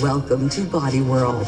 Welcome to Body World,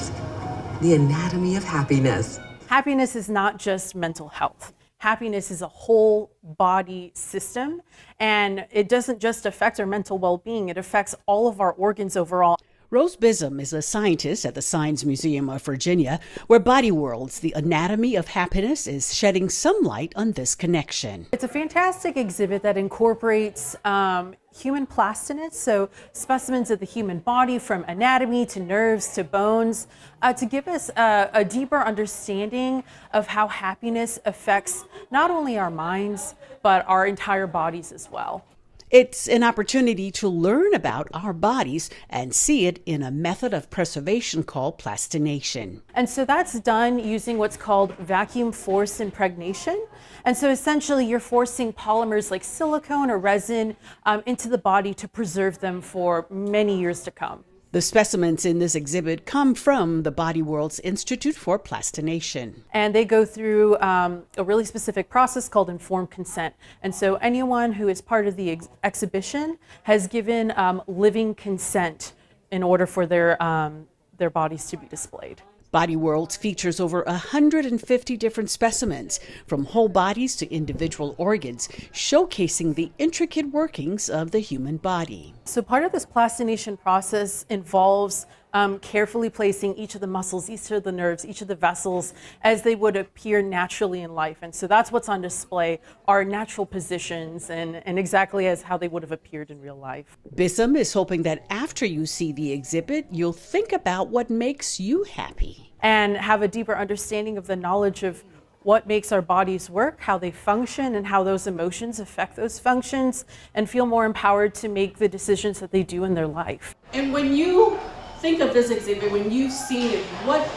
the anatomy of happiness. Happiness is not just mental health. Happiness is a whole body system, and it doesn't just affect our mental well being, it affects all of our organs overall. Rose Bizum is a scientist at the Science Museum of Virginia, where Body Worlds, the anatomy of happiness, is shedding some light on this connection. It's a fantastic exhibit that incorporates um, human plastinates, so specimens of the human body from anatomy to nerves to bones, uh, to give us a, a deeper understanding of how happiness affects not only our minds, but our entire bodies as well. It's an opportunity to learn about our bodies and see it in a method of preservation called plastination. And so that's done using what's called vacuum force impregnation. And so essentially, you're forcing polymers like silicone or resin um, into the body to preserve them for many years to come. The specimens in this exhibit come from the Body Worlds Institute for Plastination. And they go through um, a really specific process called informed consent. And so anyone who is part of the ex exhibition has given um, living consent in order for their, um, their bodies to be displayed. Body Worlds features over 150 different specimens, from whole bodies to individual organs, showcasing the intricate workings of the human body. So, part of this plastination process involves um, carefully placing each of the muscles, each of the nerves, each of the vessels as they would appear naturally in life. And so that's what's on display are natural positions and, and exactly as how they would have appeared in real life. Bizum is hoping that after you see the exhibit, you'll think about what makes you happy. And have a deeper understanding of the knowledge of what makes our bodies work, how they function, and how those emotions affect those functions, and feel more empowered to make the decisions that they do in their life. And when you think of this exhibit when you've seen it? What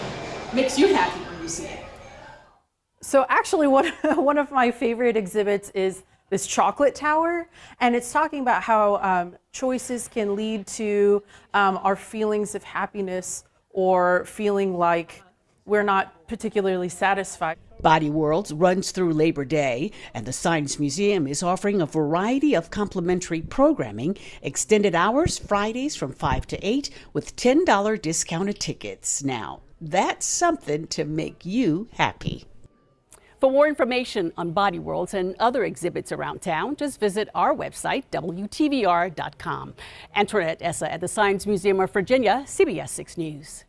makes you happy when you see it? So actually, one one of my favorite exhibits is this chocolate tower, and it's talking about how um, choices can lead to um, our feelings of happiness or feeling like we're not particularly satisfied. Body Worlds runs through Labor Day, and the Science Museum is offering a variety of complimentary programming, extended hours Fridays from 5 to 8 with $10 discounted tickets. Now, that's something to make you happy. For more information on Body Worlds and other exhibits around town, just visit our website, WTVR.com. Antoinette Essa at the Science Museum of Virginia, CBS 6 News.